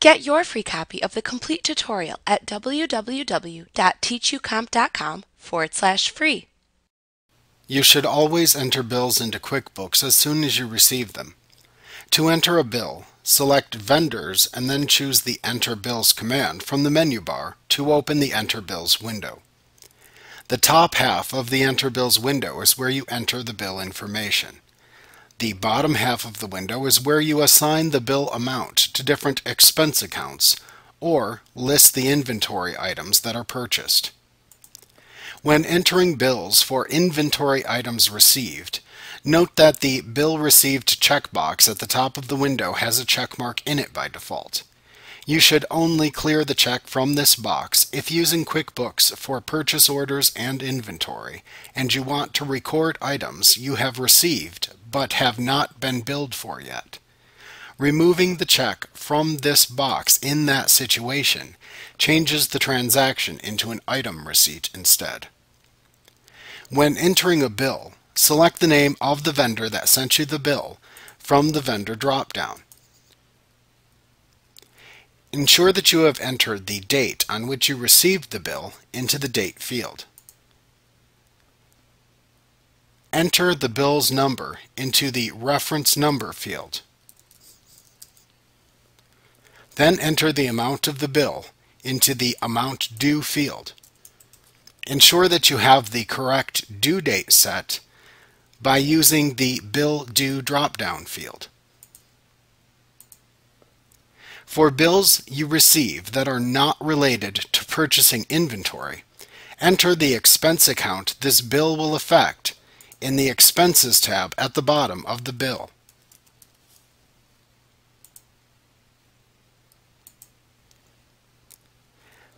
Get your free copy of the complete tutorial at www.teachucomp.com forward slash free. You should always enter bills into QuickBooks as soon as you receive them. To enter a bill, select Vendors and then choose the Enter Bills command from the menu bar to open the Enter Bills window. The top half of the Enter Bills window is where you enter the bill information. The bottom half of the window is where you assign the bill amount to different expense accounts or list the inventory items that are purchased. When entering bills for inventory items received, note that the Bill Received checkbox at the top of the window has a checkmark in it by default. You should only clear the check from this box if using QuickBooks for purchase orders and inventory, and you want to record items you have received but have not been billed for yet. Removing the check from this box in that situation changes the transaction into an item receipt instead. When entering a bill, select the name of the vendor that sent you the bill from the vendor dropdown. Ensure that you have entered the date on which you received the bill into the date field. Enter the bill's number into the reference number field. Then enter the amount of the bill into the amount due field. Ensure that you have the correct due date set by using the Bill Due drop-down field. For bills you receive that are not related to purchasing inventory, enter the expense account this bill will affect in the Expenses tab at the bottom of the bill.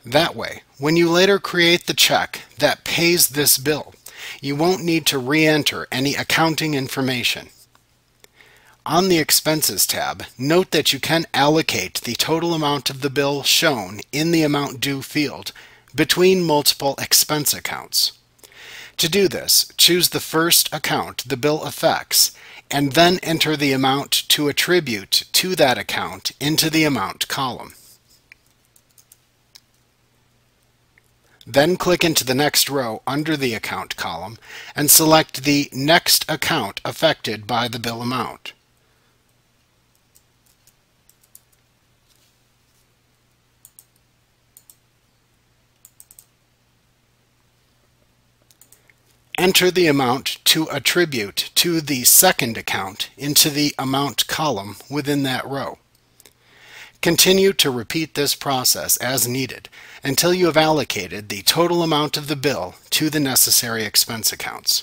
That way, when you later create the check that pays this bill, you won't need to re-enter any accounting information. On the Expenses tab, note that you can allocate the total amount of the bill shown in the Amount Due field between multiple expense accounts. To do this, choose the first account the bill affects and then enter the amount to attribute to that account into the Amount column. Then click into the next row under the Account column and select the Next account affected by the bill amount. Enter the amount to attribute to the second account into the amount column within that row. Continue to repeat this process as needed until you have allocated the total amount of the bill to the necessary expense accounts.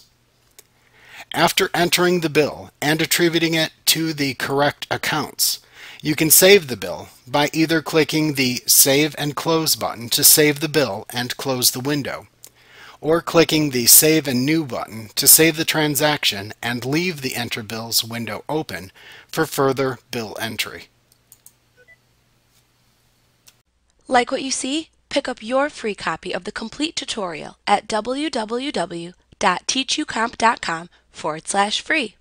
After entering the bill and attributing it to the correct accounts, you can save the bill by either clicking the Save and Close button to save the bill and close the window, or clicking the Save and New button to save the transaction and leave the Enter Bills window open for further bill entry. Like what you see? Pick up your free copy of the complete tutorial at www.teachucomp.com forward slash free.